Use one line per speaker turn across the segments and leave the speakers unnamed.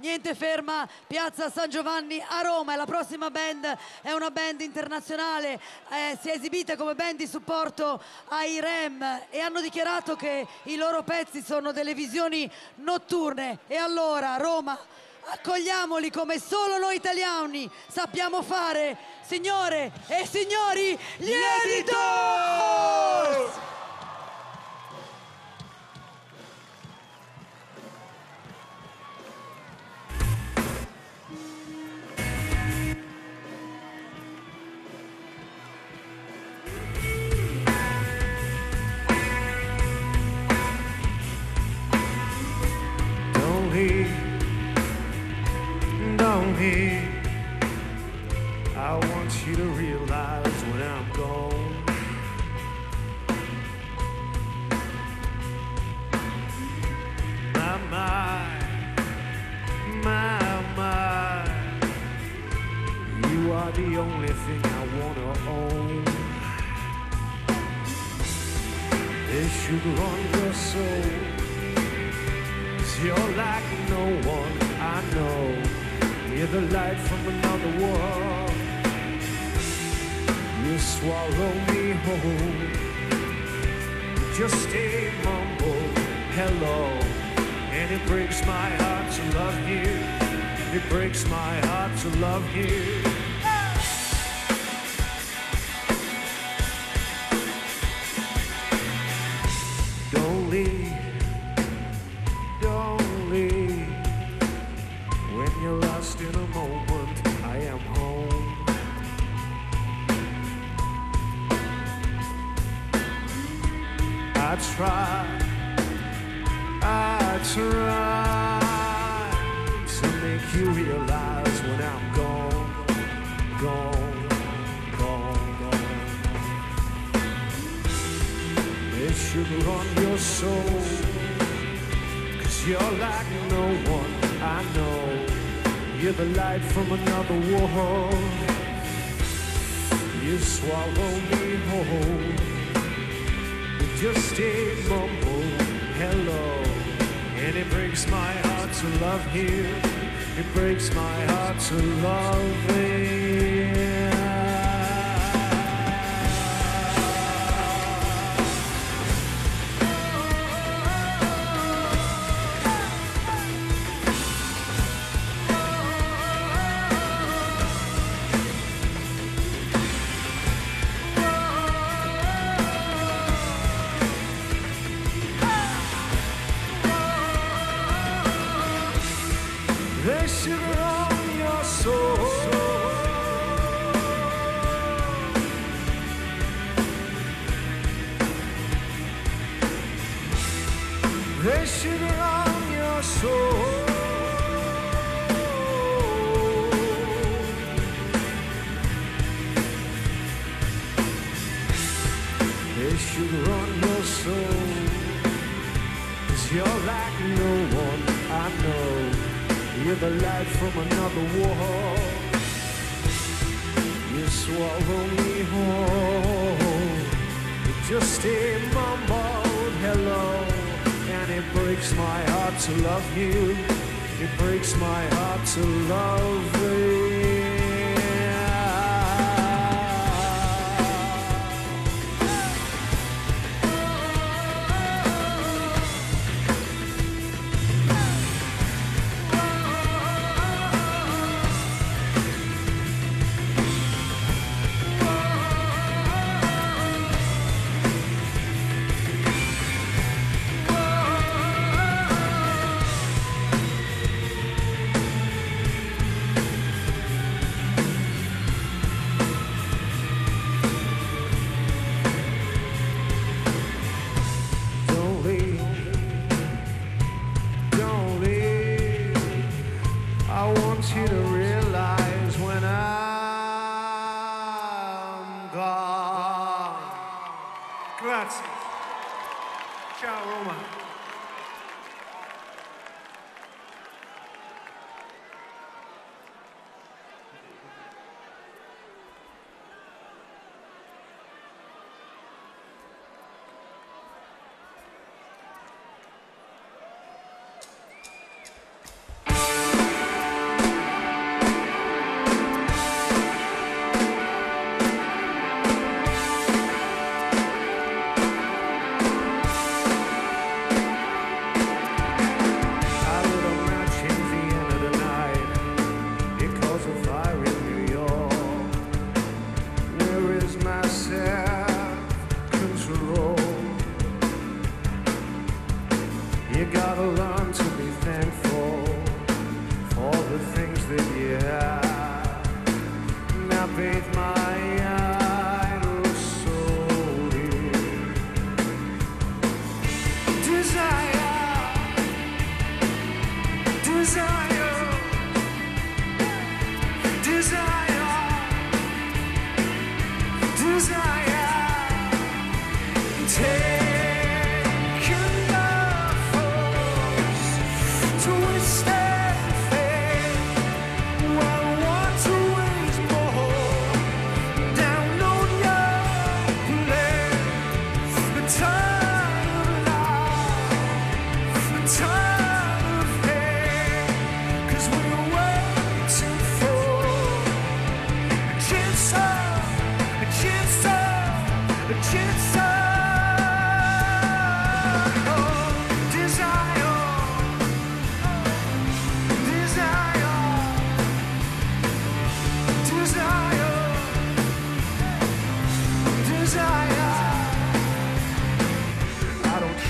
Niente ferma, piazza San Giovanni a Roma. E la prossima band è una band internazionale, eh, si è esibita come band di supporto ai REM e hanno dichiarato che i loro pezzi sono delle visioni notturne. E allora, Roma, accogliamoli come solo noi italiani sappiamo fare, signore e signori, gli Editors!
Swallow me whole. Just a mumble hello. And it breaks my heart to love you. It breaks my heart to love you. You're like no one I know. You're the light from another world. You swallow me whole. You're just a mumble hello. And it breaks my heart to love you. It breaks my heart to love you. Sugar on your soul. Cause you're like no one I know. You're the light from another world. You swallow me whole. You're just a mumbled hello. And it breaks my heart to love you. It breaks my heart to love you. Grazie. Ciao Roma.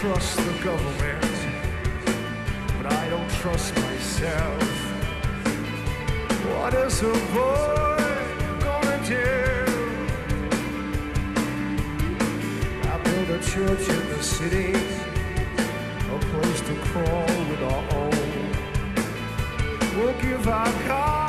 trust the government, but I don't trust myself. What is a boy gonna do? I built a church in the city, a place to crawl with our own. We'll give our God.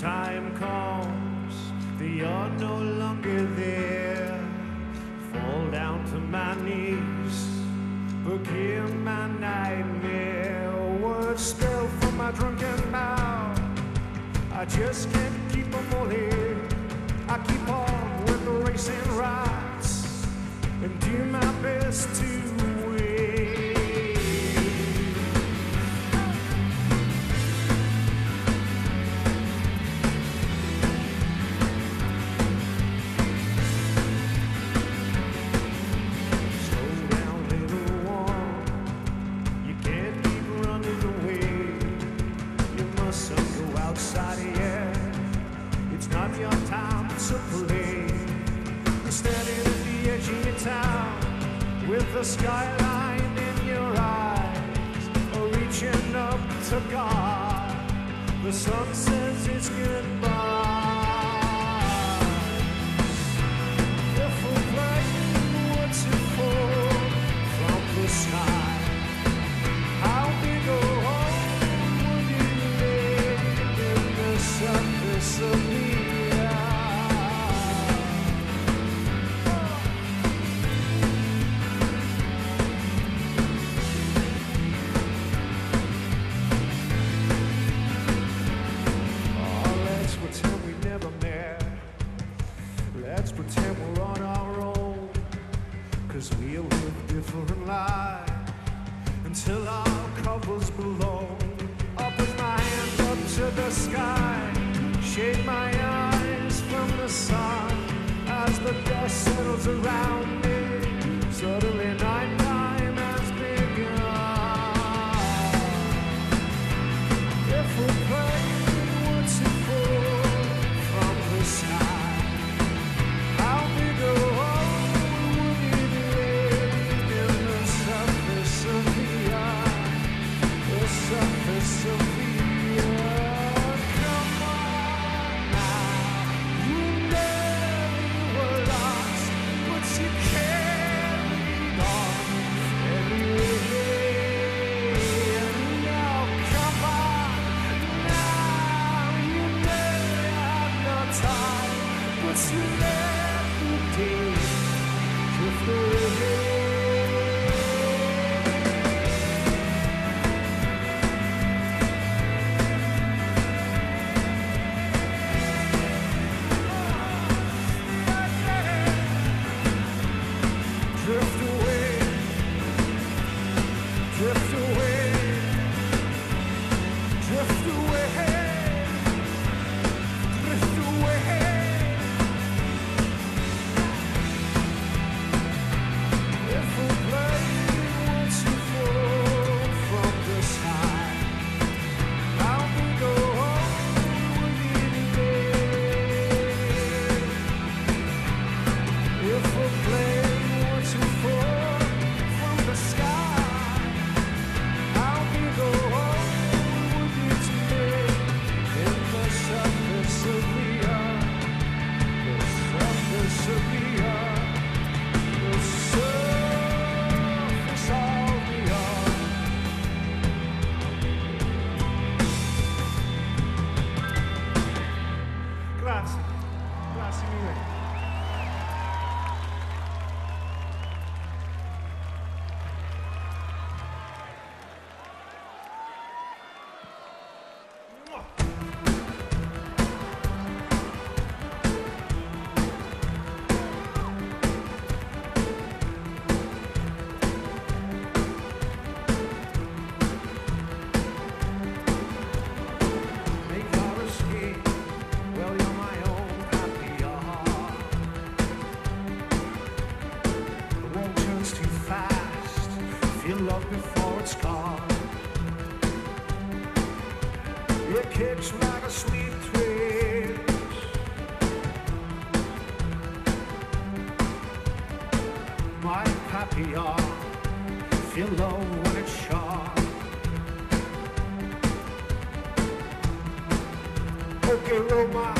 time comes that you're no longer there, fall down to my knees, book my nightmare. Words spill from my drunken mouth. I just can't keep them all in. I keep on with the racing rides and do my best to. time, but still every day, drift away. off. Feel low when it's sharp. Okay, Roma.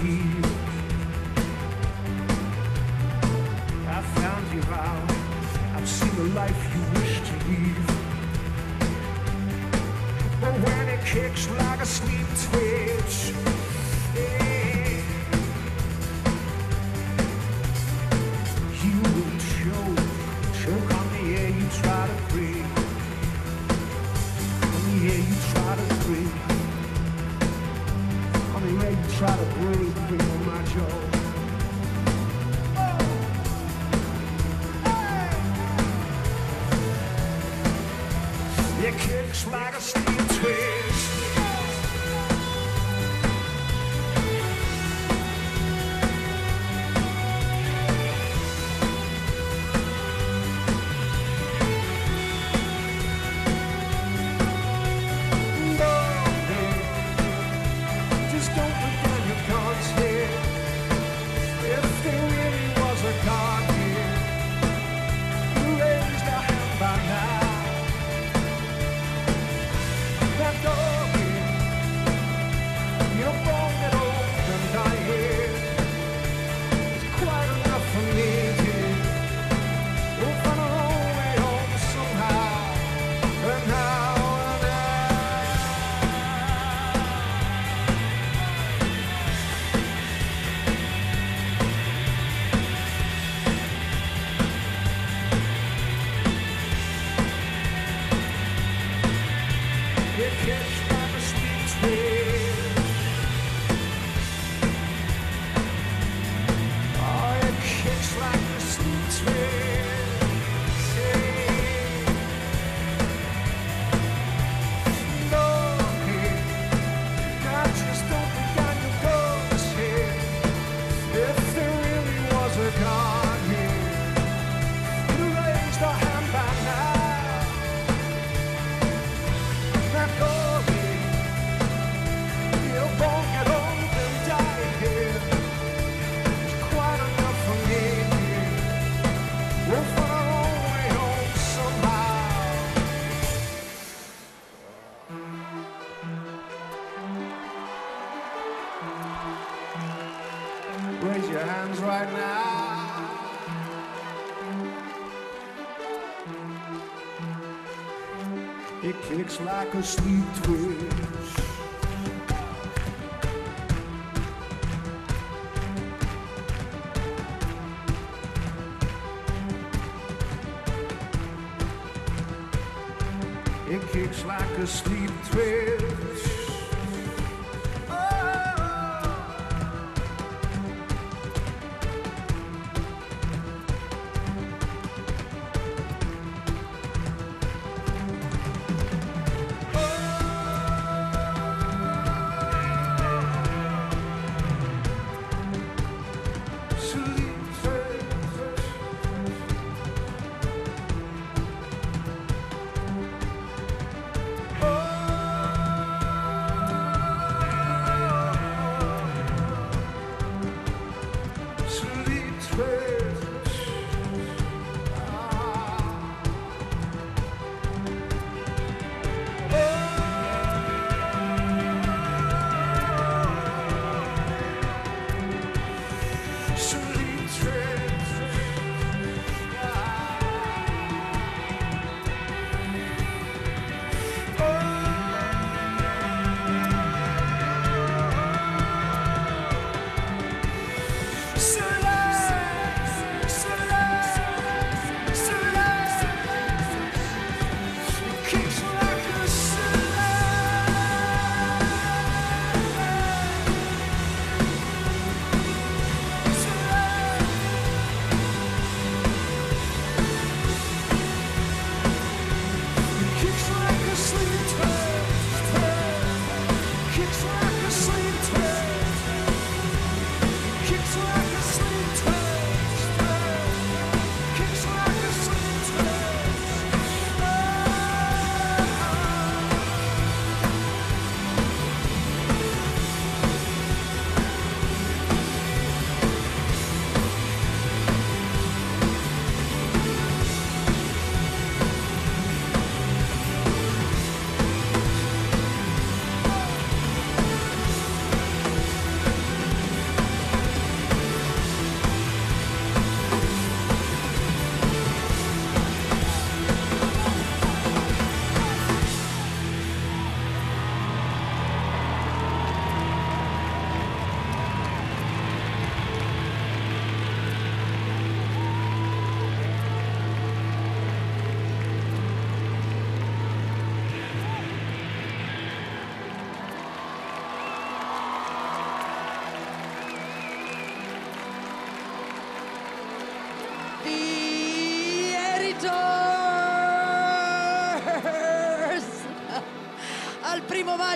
You. try to breathe beyond my jaw. It kicks like a steel twig. Raise your hands right now. It kicks like a sleep twitch. It kicks like a sleep
twitch.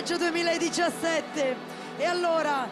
Maggio 2017. E allora